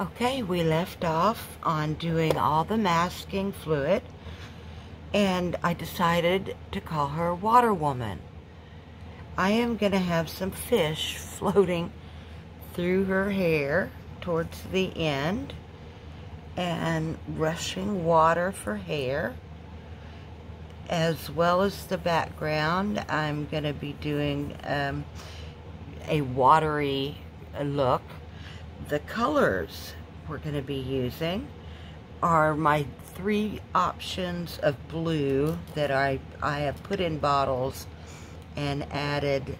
Okay, we left off on doing all the masking fluid and I decided to call her Water Woman. I am going to have some fish floating through her hair towards the end and rushing water for hair as well as the background I'm going to be doing um, a watery look the colors we're going to be using are my three options of blue that I, I have put in bottles and added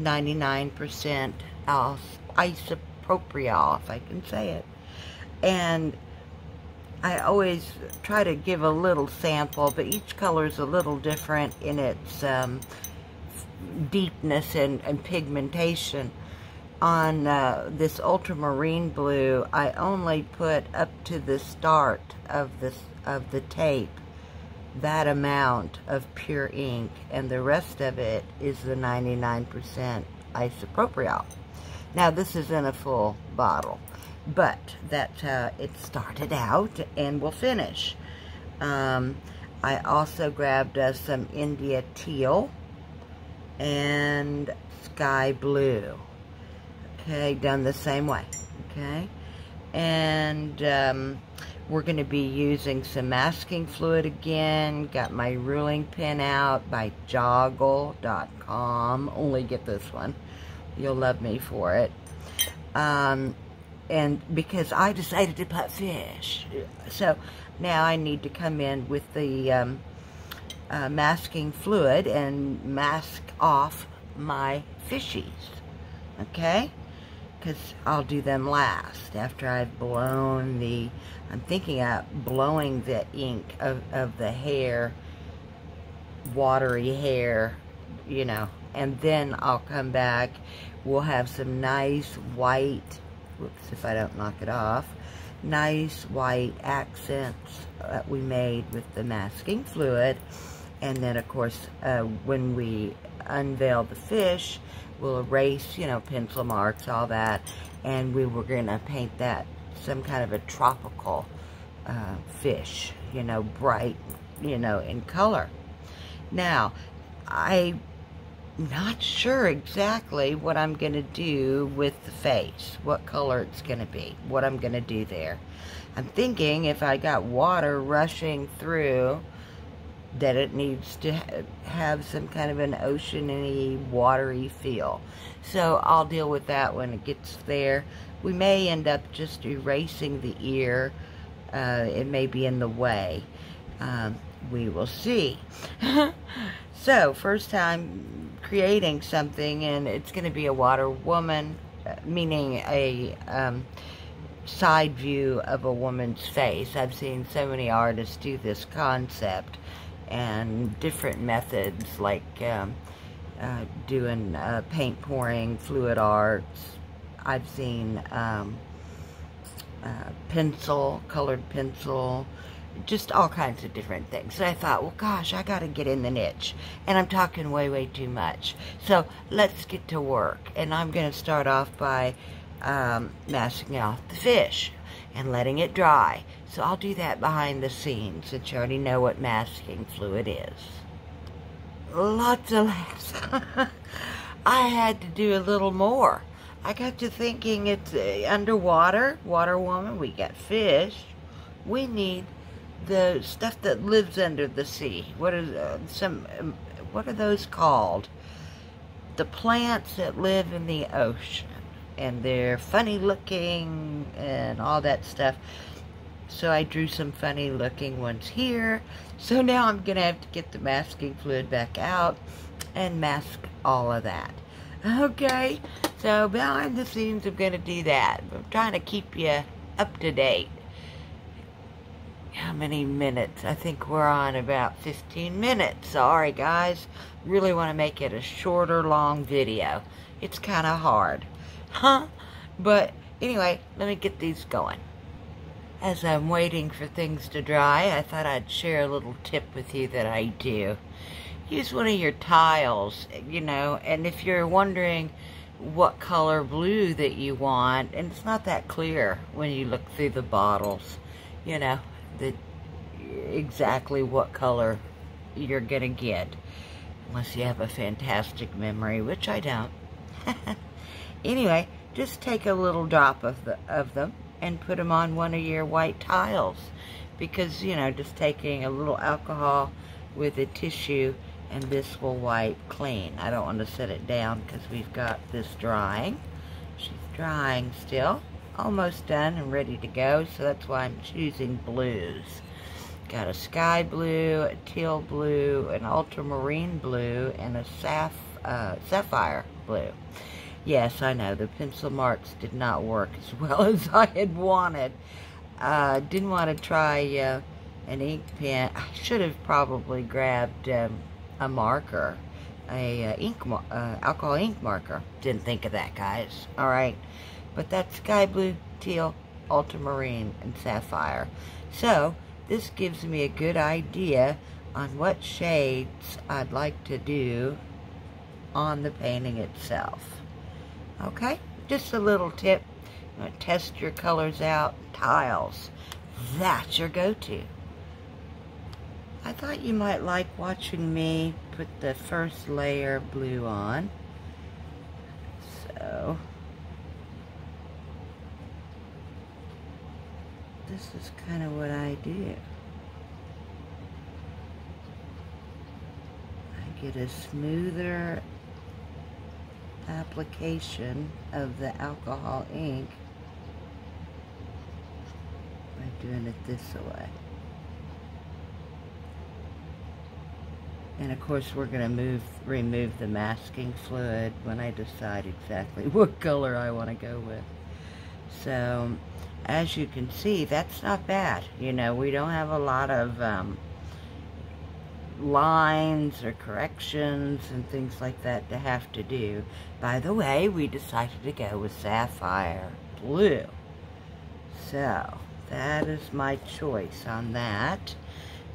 99% isopropiol, if I can say it. And I always try to give a little sample, but each color is a little different in its um, deepness and, and pigmentation on uh, this ultramarine blue, I only put up to the start of this of the tape that amount of pure ink, and the rest of it is the 99% isopropiol. Now, this is in a full bottle, but that how it started out and will finish. Um, I also grabbed us some India teal and sky blue okay, done the same way, okay? And um, we're going to be using some masking fluid again. Got my ruling pen out by joggle.com. Only get this one. You'll love me for it. Um, and because I decided to put fish. So now I need to come in with the um, uh, masking fluid and mask off my fishies. Okay? Because I'll do them last after I've blown the, I'm thinking of blowing the ink of, of the hair, watery hair, you know, and then I'll come back. We'll have some nice white, whoops, if I don't knock it off, nice white accents that we made with the masking fluid. And then, of course, uh, when we unveil the fish, we'll erase, you know, pencil marks, all that, and we were going to paint that some kind of a tropical uh, fish, you know, bright, you know, in color. Now, I'm not sure exactly what I'm going to do with the face, what color it's going to be, what I'm going to do there. I'm thinking if I got water rushing through, that it needs to ha have some kind of an oceany, watery feel. So I'll deal with that when it gets there. We may end up just erasing the ear. Uh, it may be in the way. Um, we will see. so, first time creating something, and it's going to be a water woman, uh, meaning a um, side view of a woman's face. I've seen so many artists do this concept and different methods like um, uh, doing uh, paint pouring, fluid arts. I've seen um, uh, pencil, colored pencil, just all kinds of different things. So I thought, well, gosh, I got to get in the niche. And I'm talking way, way too much. So let's get to work. And I'm going to start off by um, masking off the fish and letting it dry. So I'll do that behind the scenes since you already know what masking fluid is. Lots of laughs. I had to do a little more. I got to thinking it's uh, underwater, water woman, we got fish. We need the stuff that lives under the sea. What uh, some um, what are those called? The plants that live in the ocean and they're funny looking and all that stuff. So I drew some funny looking ones here. So now I'm going to have to get the masking fluid back out and mask all of that. Okay, so behind the scenes I'm going to do that. I'm trying to keep you up to date. How many minutes? I think we're on about 15 minutes. Sorry guys. Really want to make it a shorter, long video. It's kind of hard. Huh? But anyway, let me get these going. As I'm waiting for things to dry, I thought I'd share a little tip with you that I do. Use one of your tiles, you know, and if you're wondering, what color blue that you want. And it's not that clear when you look through the bottles, you know, the exactly what color you're going to get. Unless you have a fantastic memory, which I don't. anyway, just take a little drop of, the, of them and put them on one of your white tiles. Because, you know, just taking a little alcohol with a tissue and this will wipe clean. I don't want to set it down because we've got this drying. She's drying still. Almost done and ready to go, so that's why I'm choosing blues. Got a sky blue, a teal blue, an ultramarine blue, and a uh, sapphire blue. Yes, I know, the pencil marks did not work as well as I had wanted. Uh, didn't want to try uh, an ink pen. I should have probably grabbed um, a marker, a uh, ink, uh, alcohol ink marker. Didn't think of that, guys. All right, but that's sky blue, teal, ultramarine, and sapphire. So this gives me a good idea on what shades I'd like to do on the painting itself. Okay, just a little tip. Test your colors out. Tiles. That's your go-to. I thought you might like watching me put the first layer of blue on. So, this is kind of what I do. I get a smoother application of the alcohol ink by doing it this way. And of course we're going to move, remove the masking fluid when I decide exactly what color I want to go with. So, as you can see, that's not bad. You know, we don't have a lot of um, lines or corrections and things like that to have to do. By the way, we decided to go with sapphire blue. So, that is my choice on that.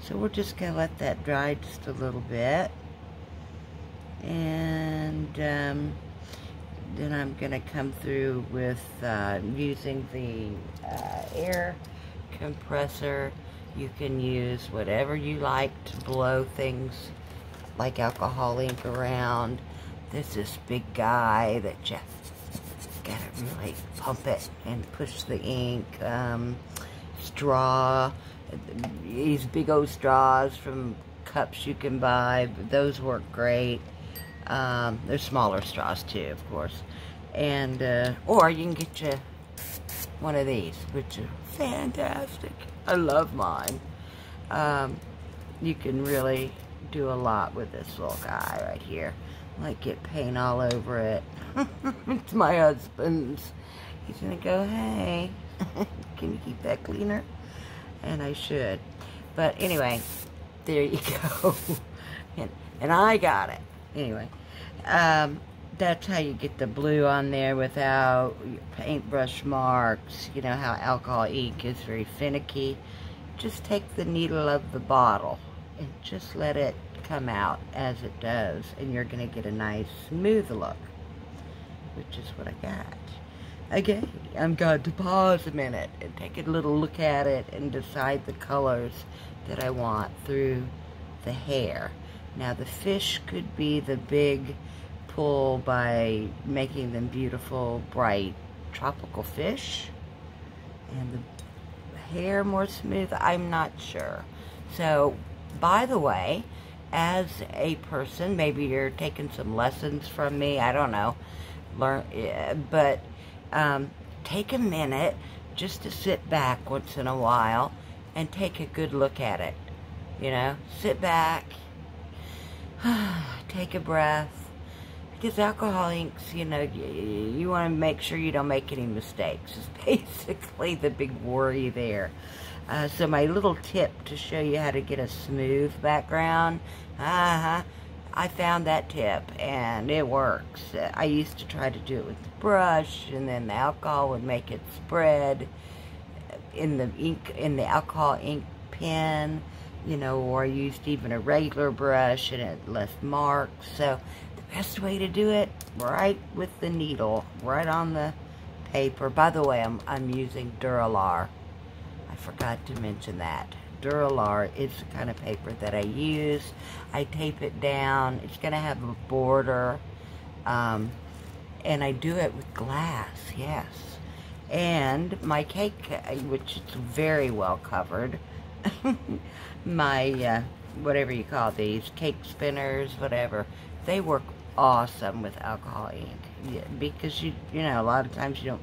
So we're just going to let that dry just a little bit. And um, then I'm going to come through with uh, using the uh, air compressor. You can use whatever you like to blow things like alcohol ink around. There's this big guy that just gotta really pump it and push the ink. Um, straw these big old straws from cups you can buy. Those work great. Um, there's smaller straws too, of course. And, uh, or you can get you one of these, which are fantastic. I love mine. Um, you can really do a lot with this little guy right here. Like get paint all over it. it's my husband's. He's gonna go, hey, can you keep that cleaner? and I should. But anyway, there you go. and, and I got it. Anyway, um, that's how you get the blue on there without paintbrush marks. You know how alcohol ink is very finicky. Just take the needle of the bottle and just let it come out as it does. And you're going to get a nice smooth look, which is what I got. Again, I'm going to pause a minute and take a little look at it and decide the colors that I want through the hair. Now the fish could be the big pull by making them beautiful, bright, tropical fish. And the hair more smooth, I'm not sure. So, by the way, as a person, maybe you're taking some lessons from me, I don't know, learn, but um, take a minute just to sit back once in a while and take a good look at it. You know, sit back, take a breath. Because alcohol inks, you know, you, you want to make sure you don't make any mistakes. It's basically the big worry there. Uh, so my little tip to show you how to get a smooth background, uh-huh, I found that tip and it works. I used to try to do it with the brush and then the alcohol would make it spread in the ink, in the alcohol ink pen, you know, or I used even a regular brush and it left marks. So best way to do it, right with the needle, right on the paper. By the way, I'm, I'm using Duralar. I forgot to mention that. Duralar is the kind of paper that I use. I tape it down. It's going to have a border. Um, and I do it with glass, yes. And my cake, which is very well covered, my, uh, whatever you call these, cake spinners, whatever, they work awesome with alcohol ink. Because, you, you know, a lot of times you don't,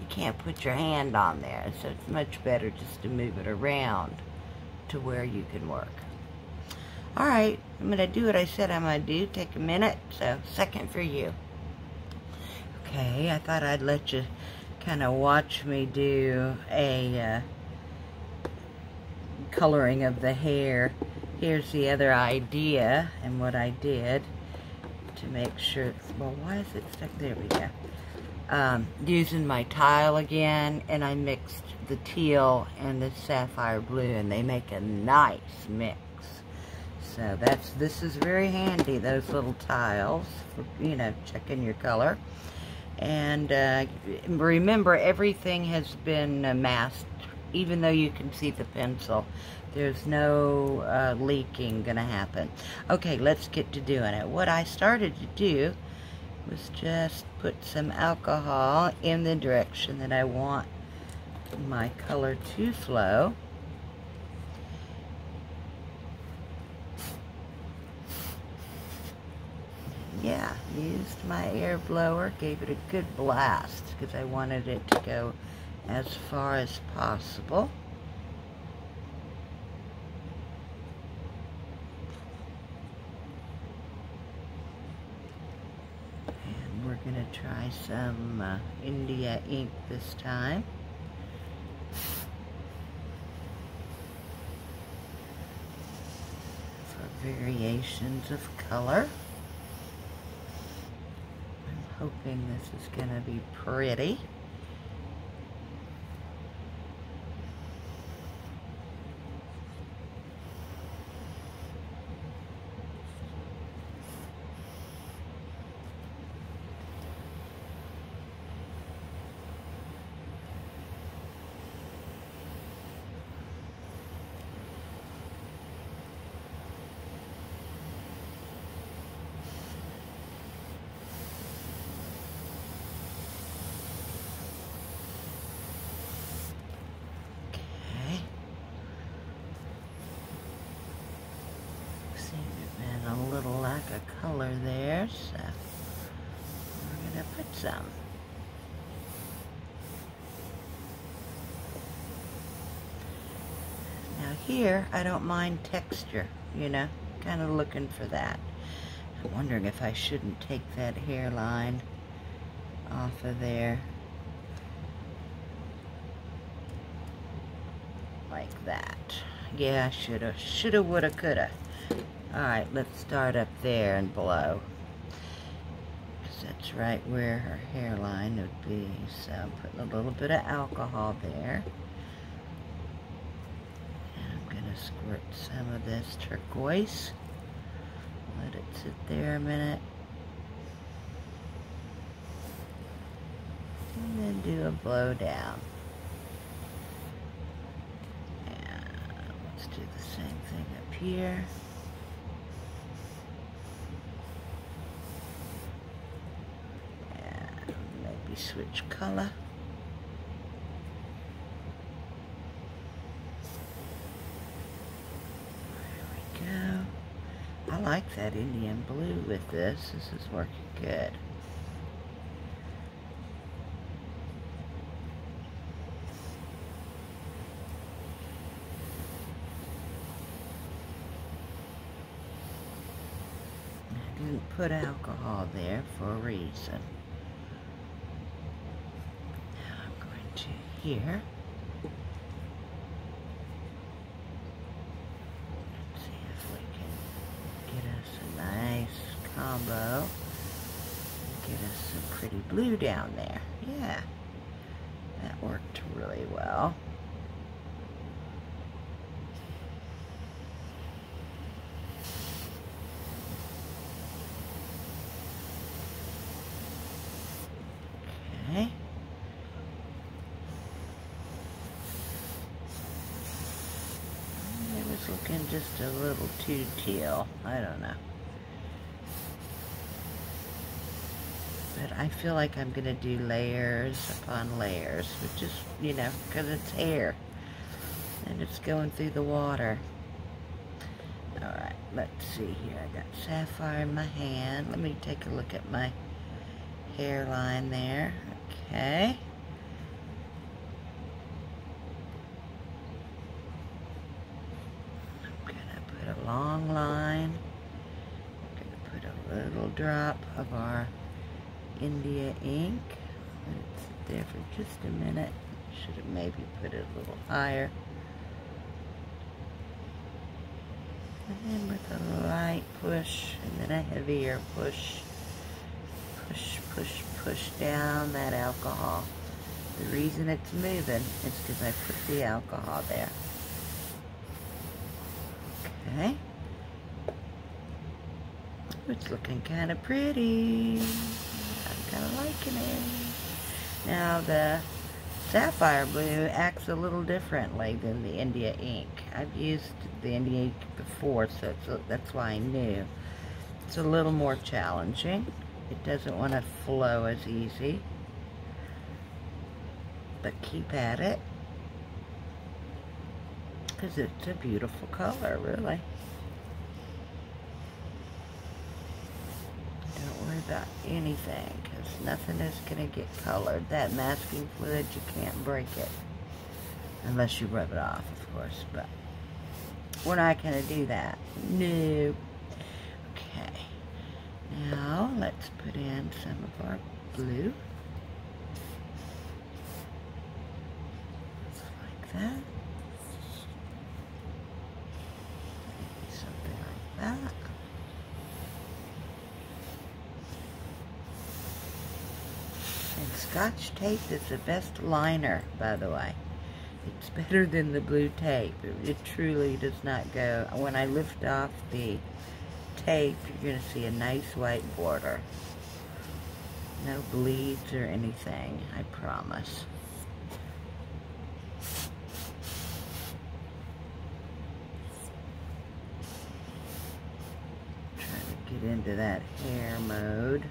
you can't put your hand on there. So it's much better just to move it around to where you can work. All right, I'm going to do what I said I'm going to do. Take a minute. So, second for you. Okay, I thought I'd let you kind of watch me do a uh, coloring of the hair. Here's the other idea and what I did to make sure, well, why is it stuck? There we go. Um, using my tile again, and I mixed the teal and the sapphire blue, and they make a nice mix. So that's this is very handy, those little tiles, for, you know, checking your color. And uh, remember, everything has been uh, masked, even though you can see the pencil. There's no uh, leaking going to happen. Okay, let's get to doing it. What I started to do was just put some alcohol in the direction that I want my color to flow. Yeah, used my air blower, gave it a good blast because I wanted it to go as far as possible. Going to try some uh, India ink this time. For variations of color. I'm hoping this is going to be pretty. color there, so we're going to put some. Now here, I don't mind texture, you know, kind of looking for that. I'm wondering if I shouldn't take that hairline off of there. Like that. Yeah, I shoulda, shoulda, woulda, coulda. Alright, let's start up there and below. Because that's right where her hairline would be. So I'm putting a little bit of alcohol there. And I'm going to squirt some of this turquoise. Let it sit there a minute. And then do a blow down. And let's do the same thing up here. And Maybe switch color. There we go. I like that Indian blue with this. This is working good. I didn't put alcohol there for a reason. Now I'm going to here. combo. Get us some pretty blue down there. Yeah, that worked really well. Okay. It was looking just a little too teal. I don't know. I feel like I'm going to do layers upon layers, which is, you know, because it's hair. And it's going through the water. Alright, let's see here. I got sapphire in my hand. Let me take a look at my hairline there. Okay. I'm going to put a long line. I'm going to put a little drop of our India ink. Let there for just a minute. Should have maybe put it a little higher. And then with a light push and then a heavier push, push, push, push down that alcohol. The reason it's moving is because I put the alcohol there. Okay. It's looking kind of pretty. Kind of liking it. Now the sapphire blue acts a little differently than the India ink. I've used the India ink before, so a, that's why I knew. It's a little more challenging. It doesn't want to flow as easy. But keep at it. Because it's a beautiful color, really. Don't worry about anything, because nothing is going to get colored. That masking fluid, you can't break it. Unless you rub it off, of course, but we're not going to do that. No. Okay. Now, let's put in some of our blue. Just like that. Something like that. And Scotch tape is the best liner, by the way. It's better than the blue tape. It, it truly does not go. When I lift off the tape, you're going to see a nice white border. No bleeds or anything, I promise. Trying to get into that hair mode.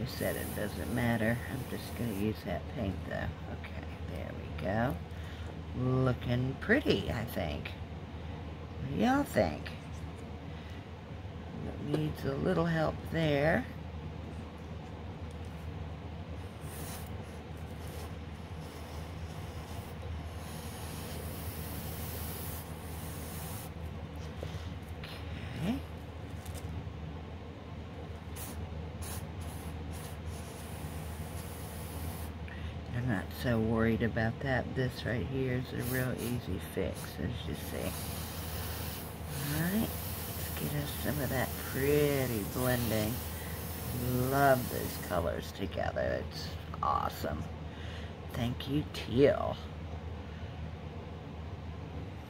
I said, it doesn't matter. I'm just going to use that paint though. Okay, there we go. Looking pretty, I think. What do y'all think? It needs a little help there. Okay. I'm not so worried about that. This right here is a real easy fix, as you see. Alright let's get us some of that pretty blending. Love those colors together. It's awesome. Thank you, teal.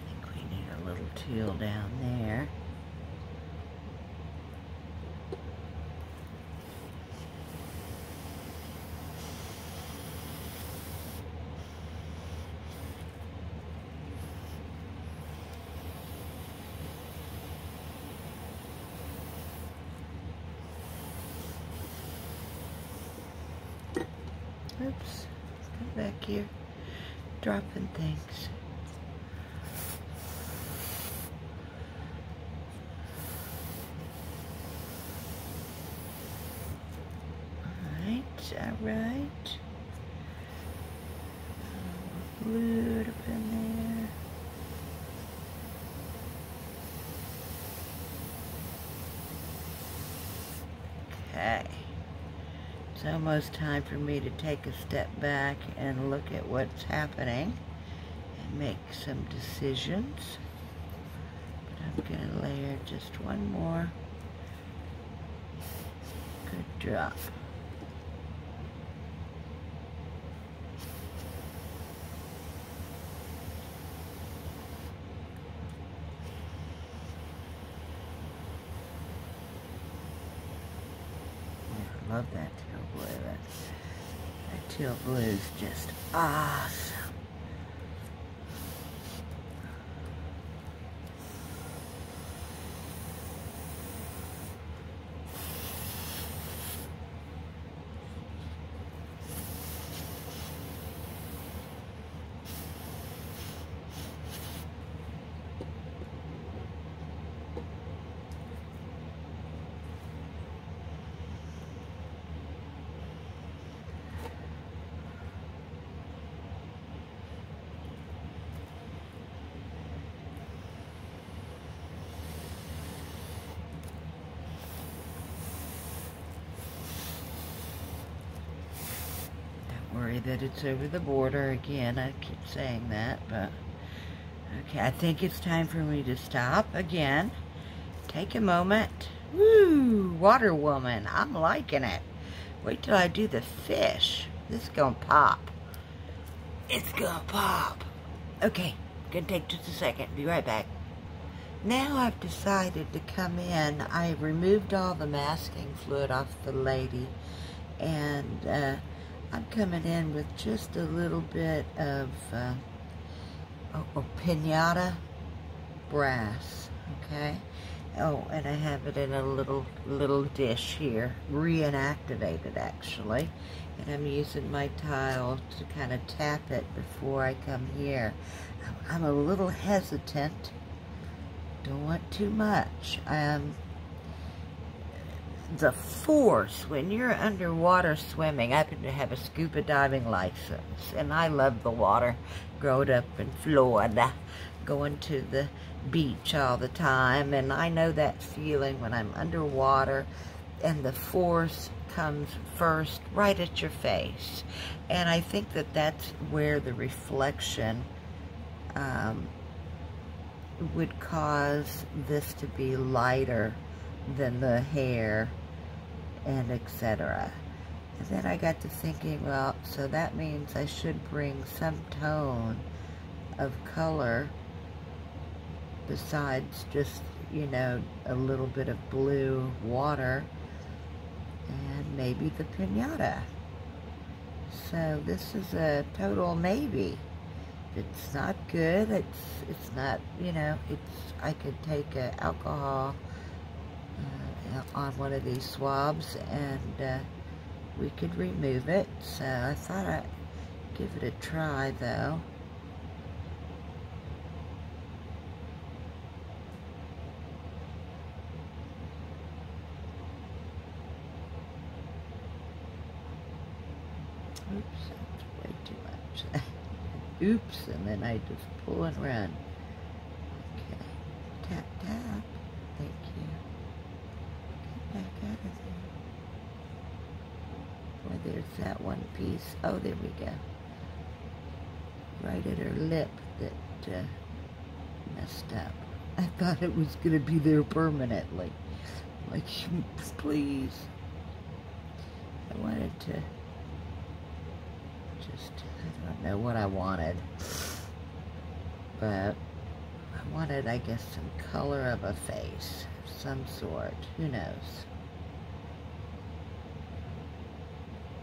I think we need a little teal down there. Oops, come back here, dropping things. Alright, alright. Blue up in there. Okay. It's almost time for me to take a step back and look at what's happening and make some decisions. But I'm going to layer just one more good drop. love that That, that teal blue is just awesome. worry that it's over the border again. I keep saying that, but okay. I think it's time for me to stop again. Take a moment. Woo! Water woman. I'm liking it. Wait till I do the fish. This is gonna pop. It's gonna pop. Okay, gonna take just a second. Be right back. Now I've decided to come in. I removed all the masking fluid off the lady and uh, I'm coming in with just a little bit of uh, oh, pinata brass, okay? Oh, and I have it in a little little dish here, reinactivated actually. And I'm using my tile to kind of tap it before I come here. I'm a little hesitant. Don't want too much. Um, the force when you're underwater swimming. I happen to have a scuba diving license, and I love the water. Growing up in Florida, going to the beach all the time, and I know that feeling when I'm underwater and the force comes first right at your face. And I think that that's where the reflection um, would cause this to be lighter than the hair and etc. And then I got to thinking, well, so that means I should bring some tone of color besides just, you know, a little bit of blue water and maybe the pinata. So this is a total maybe. It's not good. It's it's not, you know, it's I could take a alcohol on one of these swabs and uh, we could remove it. So I thought I'd give it a try though. Oops, that's way too much. Oops, and then I just pull and run. Okay, tap, tap. Thank you. Get back out of there. Boy, there's that one piece. Oh, there we go. Right at her lip that uh, messed up. I thought it was going to be there permanently. Like, please. I wanted to just, I don't know what I wanted. But I wanted, I guess, some color of a face some sort. Who knows?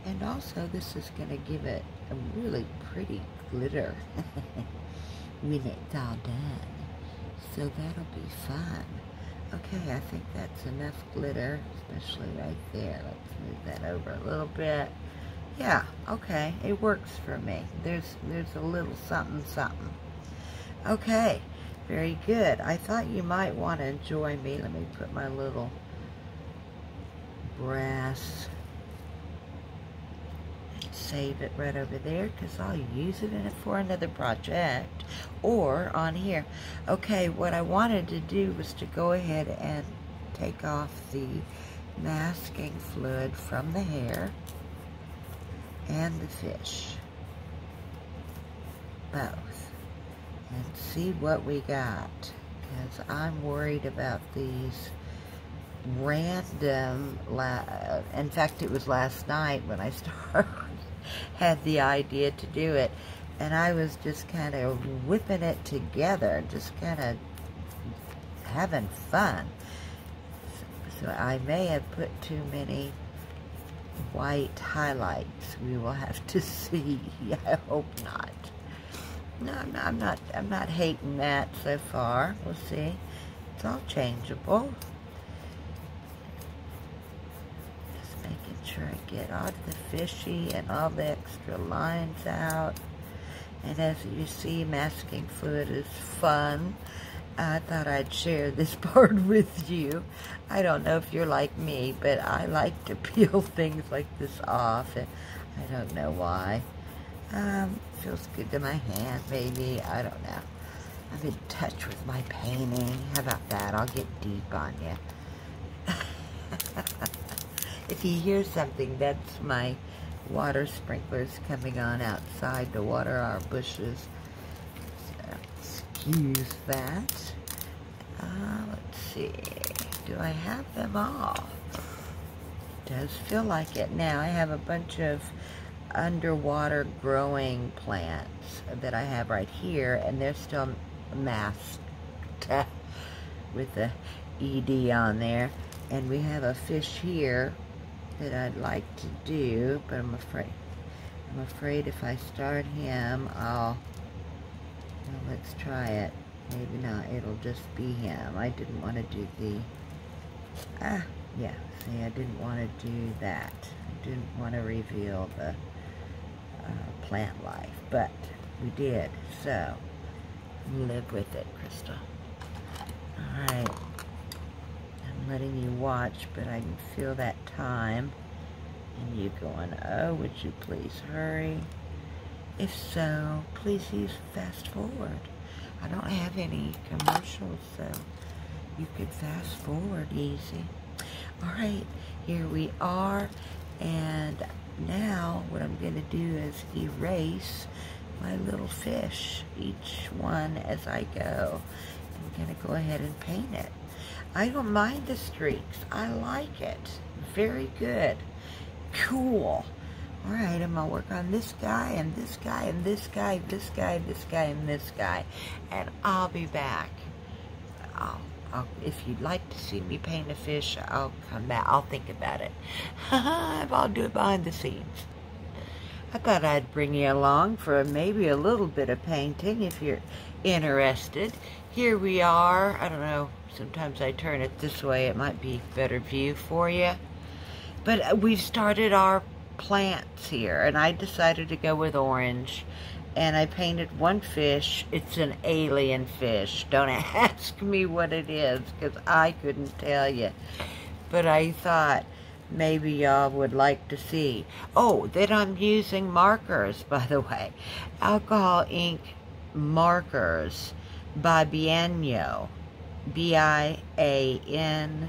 And also, this is going to give it a really pretty glitter when it's all done. So that'll be fun. Okay, I think that's enough glitter, especially right there. Let's move that over a little bit. Yeah, okay, it works for me. There's there's a little something something. Okay, very good. I thought you might want to join me. Let me put my little brass save it right over there because I'll use it in it for another project or on here. Okay, what I wanted to do was to go ahead and take off the masking fluid from the hair and the fish. Both. And see what we got. Because I'm worried about these random, in fact, it was last night when I started, had the idea to do it. And I was just kind of whipping it together, just kind of having fun. So I may have put too many white highlights. We will have to see. I hope not. No, I'm not, I'm not, I'm not hating that so far. We'll see. It's all changeable. Sure I get all the fishy and all the extra lines out. And as you see, masking fluid is fun. I thought I'd share this part with you. I don't know if you're like me, but I like to peel things like this off. And I don't know why. Um, feels good to my hand, maybe. I don't know. I'm in touch with my painting. How about that? I'll get deep on you. if you hear something, that's my water sprinklers coming on outside to water our bushes. So, excuse that. Uh, let's see. Do I have them all? Does feel like it now. I have a bunch of underwater growing plants that I have right here, and they're still masked with the ED on there. And we have a fish here that I'd like to do, but I'm afraid, I'm afraid if I start him, I'll, well, let's try it. Maybe not, it'll just be him. I didn't want to do the, ah, yeah, see, I didn't want to do that. I didn't want to reveal the uh, plant life, but we did, so live with it, Crystal. Alright. I'm letting you watch, but I can feel that time. And you going, oh, would you please hurry? If so, please use fast forward. I don't have any commercials, so you could fast forward easy. Alright, here we are. And now what I'm going to do is erase my little fish, each one as I go. I'm going to go ahead and paint it. I don't mind the streaks. I like it. Very good. Cool. All right, I'm going to work on this guy and this guy and this guy, this guy, this guy, and this guy. And I'll be back. I'll, I'll, if you'd like to see me paint a fish, I'll come back. I'll think about it. I'll do it behind the scenes. I thought I'd bring you along for maybe a little bit of painting if you're interested. Here we are. I don't know. Sometimes I turn it this way. It might be better view for you. But uh, we've started our plants here, and I decided to go with orange. And I painted one fish. It's an alien fish. Don't ask me what it is, because I couldn't tell you. But I thought maybe y'all would like to see. Oh, that I'm using markers, by the way. Alcohol ink markers by Bianyo. B-I-A-N-Y-Y-O.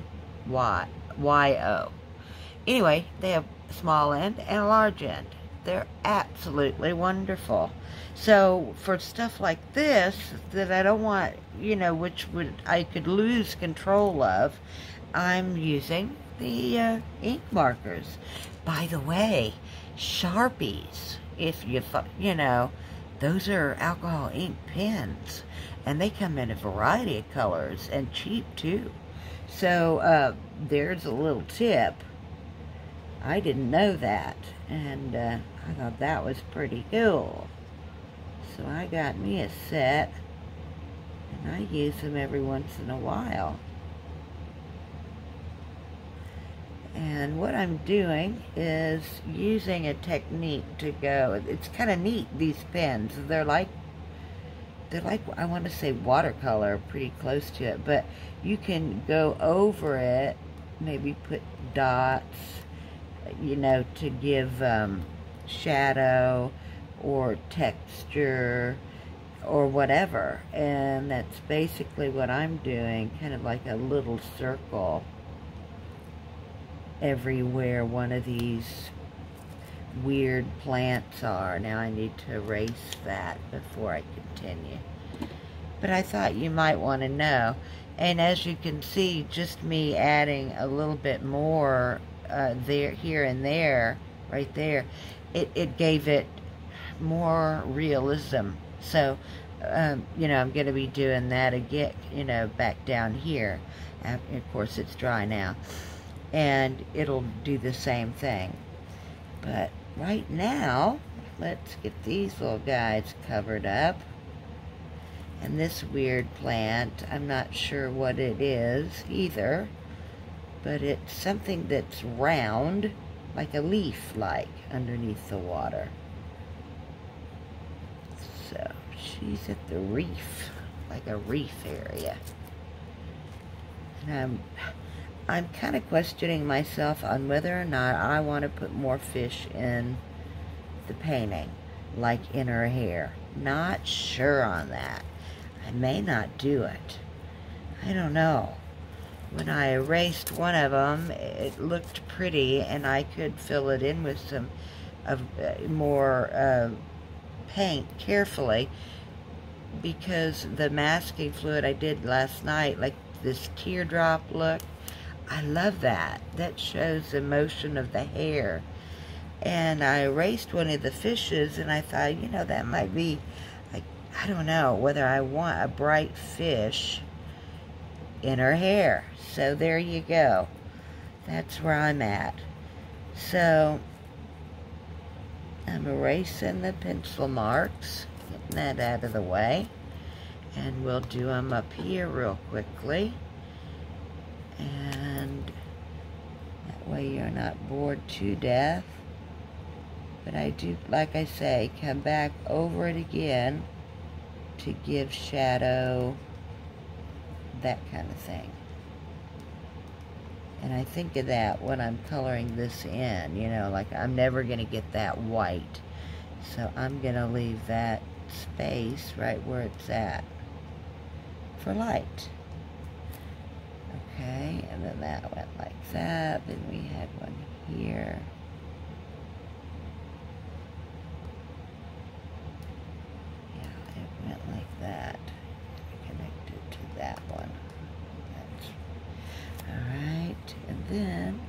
Anyway, they have a small end and a large end. They're absolutely wonderful. So for stuff like this that I don't want, you know, which would I could lose control of, I'm using the uh, ink markers. By the way, Sharpies, if you, you know, those are alcohol ink pens. And they come in a variety of colors and cheap too. So uh, there's a little tip. I didn't know that. And uh, I thought that was pretty cool. So I got me a set. And I use them every once in a while. And what I'm doing is using a technique to go, it's kind of neat, these pens. They're like, they're like, I want to say watercolor, pretty close to it, but you can go over it, maybe put dots, you know, to give um, shadow or texture or whatever. And that's basically what I'm doing, kind of like a little circle everywhere one of these weird plants are. Now I need to erase that before I continue. But I thought you might want to know. And as you can see, just me adding a little bit more uh, there, here and there, right there, it, it gave it more realism. So, um, you know, I'm going to be doing that again, you know, back down here. And of course, it's dry now and it'll do the same thing. But right now, let's get these little guys covered up. And this weird plant, I'm not sure what it is either, but it's something that's round, like a leaf-like, underneath the water. So, she's at the reef, like a reef area. And I'm I'm kind of questioning myself on whether or not I want to put more fish in the painting, like in her hair. Not sure on that. I may not do it. I don't know. When I erased one of them, it looked pretty, and I could fill it in with some of uh, more uh, paint carefully because the masking fluid I did last night, like this teardrop look, I love that. That shows the motion of the hair. And I erased one of the fishes and I thought, you know, that might be, like, I don't know, whether I want a bright fish in her hair. So there you go. That's where I'm at. So I'm erasing the pencil marks, getting that out of the way. And we'll do them up here real quickly. And that way you're not bored to death. But I do, like I say, come back over it again to give shadow, that kind of thing. And I think of that when I'm coloring this in, you know, like I'm never going to get that white. So I'm going to leave that space right where it's at for light. Okay, and then that went like that. Then we had one here. Yeah, it went like that. Connected to that one. Alright, and then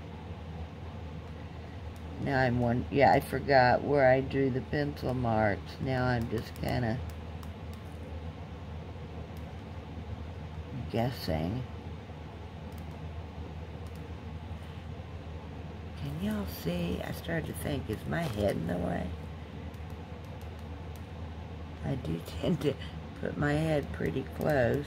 now I'm one, yeah, I forgot where I drew the pencil marks. Now I'm just kind of guessing. Can y'all see? I started to think, is my head in the way? I do tend to put my head pretty close.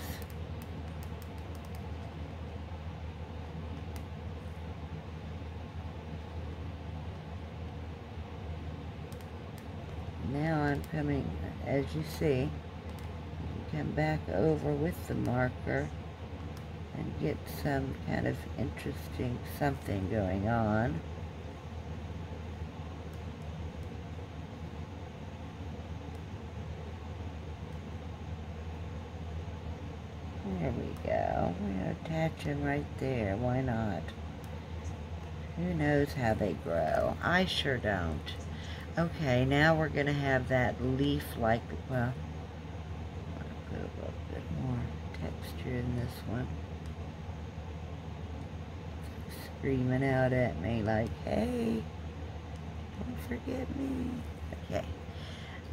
Now I'm coming, as you see, come back over with the marker and get some kind of interesting something going on. There we go. Them right there. Why not? Who knows how they grow? I sure don't. Okay, now we're going to have that leaf-like, well, put a little bit more texture in this one. Screaming out at me like, hey, don't forget me. Okay.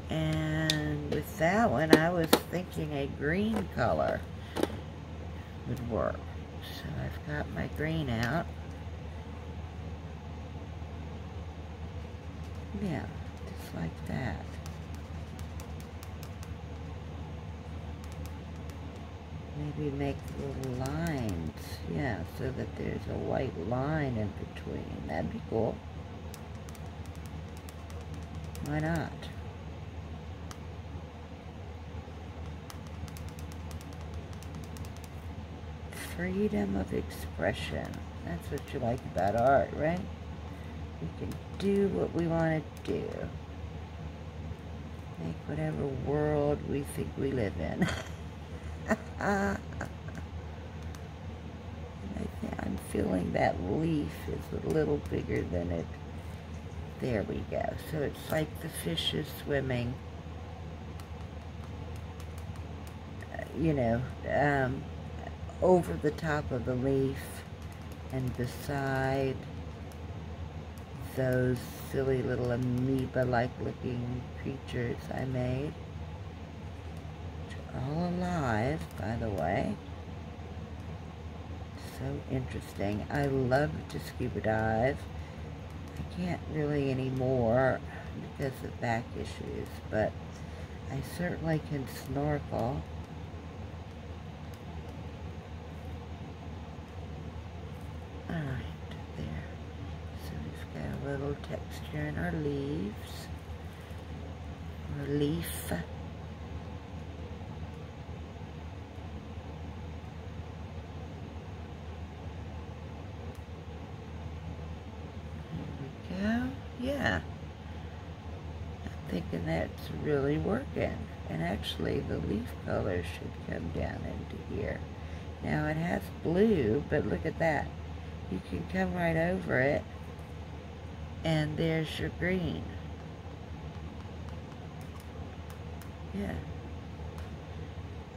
And with that one, I was thinking a green color would work. So I've got my green out. Yeah, just like that. Maybe make little lines, yeah, so that there's a white line in between. That'd be cool. Why not? Freedom of expression. That's what you like about art, right? We can do what we want to do. Make whatever world we think we live in. I I'm feeling that leaf is a little bigger than it. There we go. So it's like the fish is swimming. Uh, you know, um, over the top of the leaf and beside those silly little amoeba-like looking creatures I made all alive, by the way. So interesting. I love to scuba dive. I can't really anymore because of back issues, but I certainly can snorkel. Alright, there. So we've got a little texture in our leaves. Or leaf. yeah, I'm thinking that's really working. And actually the leaf color should come down into here. Now it has blue, but look at that. You can come right over it and there's your green. Yeah.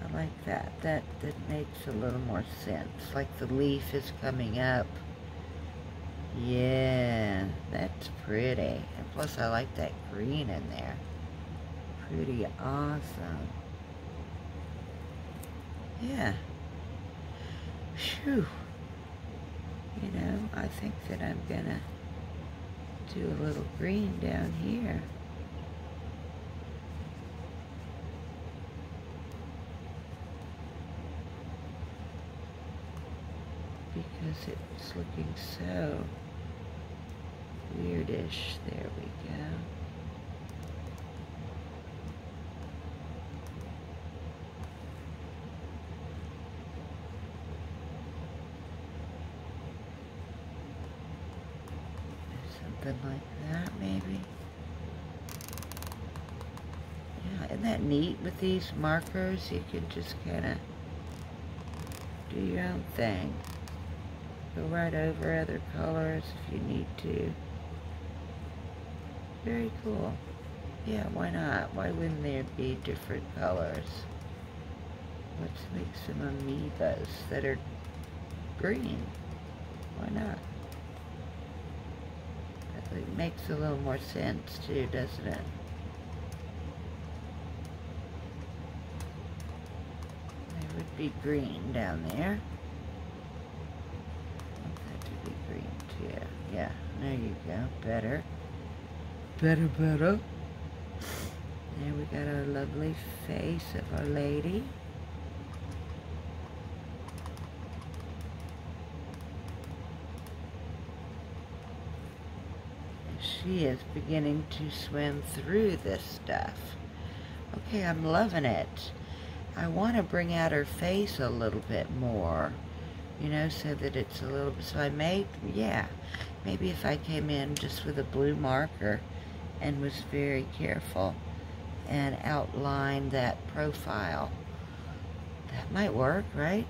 I like that. That that makes a little more sense. Like the leaf is coming up. Yeah, that's pretty. And plus I like that green in there. Pretty awesome. Yeah. Phew. You know, I think that I'm gonna do a little green down here. because it's looking so weirdish. There we go. Something like that, maybe. Yeah, isn't that neat with these markers? You can just kind of do your own thing. Go right over other colors if you need to. Very cool. Yeah, why not? Why wouldn't there be different colors? Let's make some amoebas that are green. Why not? It makes a little more sense too, doesn't it? There would be green down there. Yeah, yeah. There you go. Better. Better, better. There we got our lovely face of Our Lady. She is beginning to swim through this stuff. Okay, I'm loving it. I want to bring out her face a little bit more you know, so that it's a little, bit, so I may, yeah, maybe if I came in just with a blue marker and was very careful and outlined that profile, that might work, right?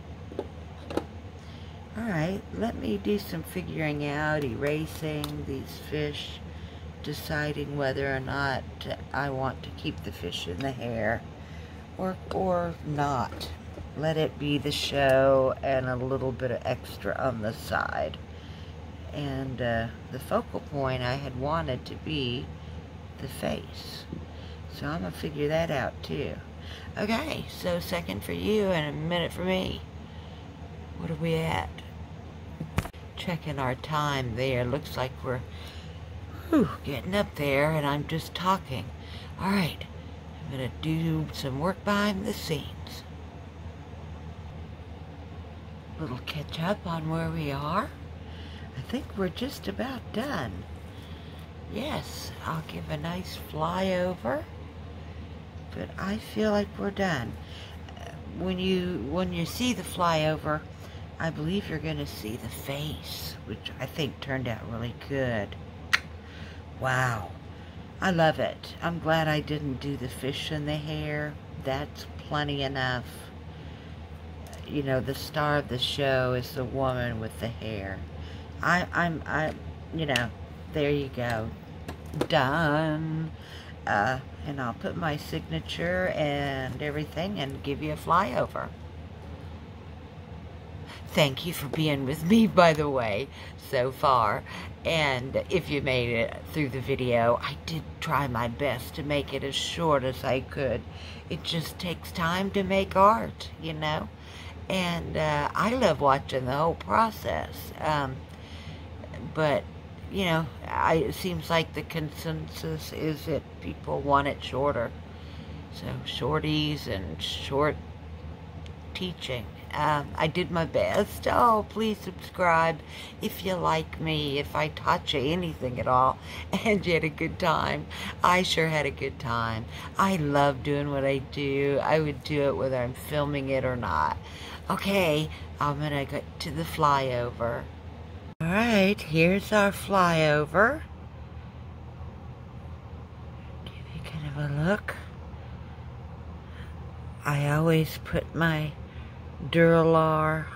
All right, let me do some figuring out, erasing these fish, deciding whether or not I want to keep the fish in the hair or, or not let it be the show and a little bit of extra on the side. And uh, the focal point I had wanted to be the face. So I'm going to figure that out too. Okay, so second for you and a minute for me. What are we at? Checking our time there. Looks like we're whew, getting up there and I'm just talking. All right, I'm to do some work behind the scenes little catch up on where we are. I think we're just about done. Yes, I'll give a nice flyover, but I feel like we're done. When you when you see the flyover, I believe you're going to see the face, which I think turned out really good. Wow. I love it. I'm glad I didn't do the fish in the hair. That's plenty enough you know, the star of the show is the woman with the hair. I, I'm, I, you know, there you go. Done. Uh, and I'll put my signature and everything and give you a flyover. Thank you for being with me, by the way, so far. And if you made it through the video, I did try my best to make it as short as I could. It just takes time to make art, you know? and uh, I love watching the whole process. Um, but you know, I, it seems like the consensus is that people want it shorter. So shorties and short teaching. Um, I did my best. Oh, please subscribe if you like me, if I taught you anything at all, and you had a good time. I sure had a good time. I love doing what I do. I would do it whether I'm filming it or not. Okay, I'm gonna get to the flyover. Alright, here's our flyover. Give you kind of a look. I always put my Duralar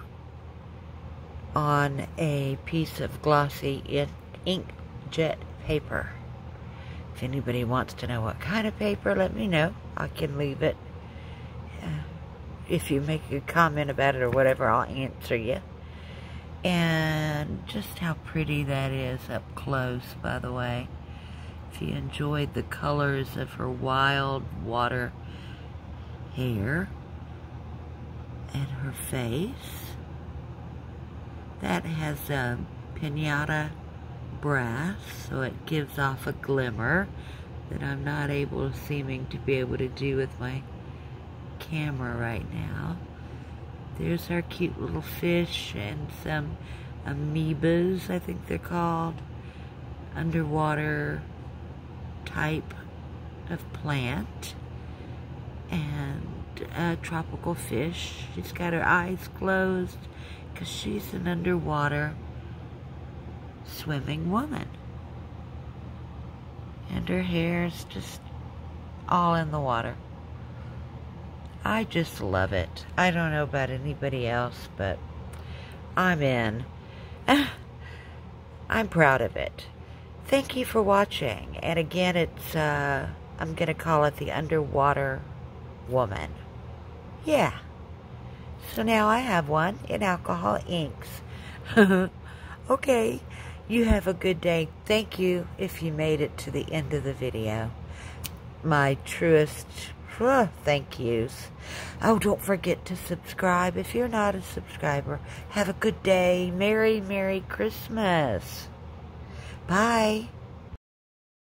on a piece of glossy inkjet paper. If anybody wants to know what kind of paper, let me know. I can leave it. Uh, if you make a comment about it or whatever, I'll answer you. And just how pretty that is up close, by the way. If you enjoyed the colors of her wild water hair and her face, that has a pinata brass, so it gives off a glimmer that I'm not able, seeming to be able to do with my camera right now. There's our cute little fish and some amoebas, I think they're called, underwater type of plant, and a tropical fish. She's got her eyes closed because she's an underwater swimming woman. And her hair is just all in the water. I just love it. I don't know about anybody else, but I'm in. I'm proud of it. Thank you for watching. And again, it's, uh, I'm going to call it the Underwater Woman. Yeah. So now I have one in alcohol inks. okay. You have a good day. Thank you if you made it to the end of the video. My truest thank yous. Oh, don't forget to subscribe if you're not a subscriber. Have a good day. Merry, Merry Christmas. Bye.